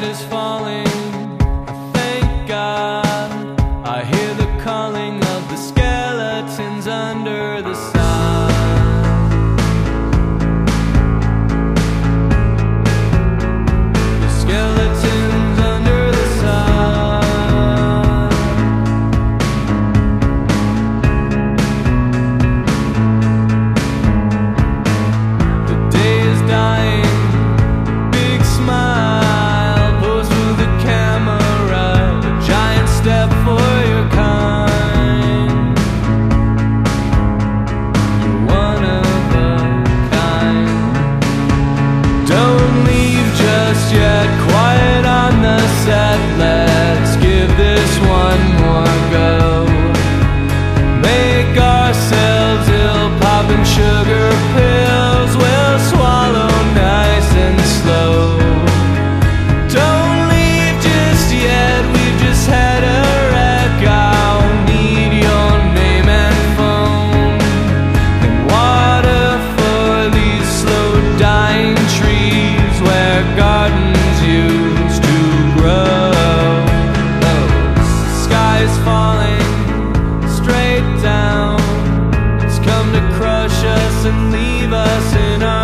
night is falling. Leave just yet. Leave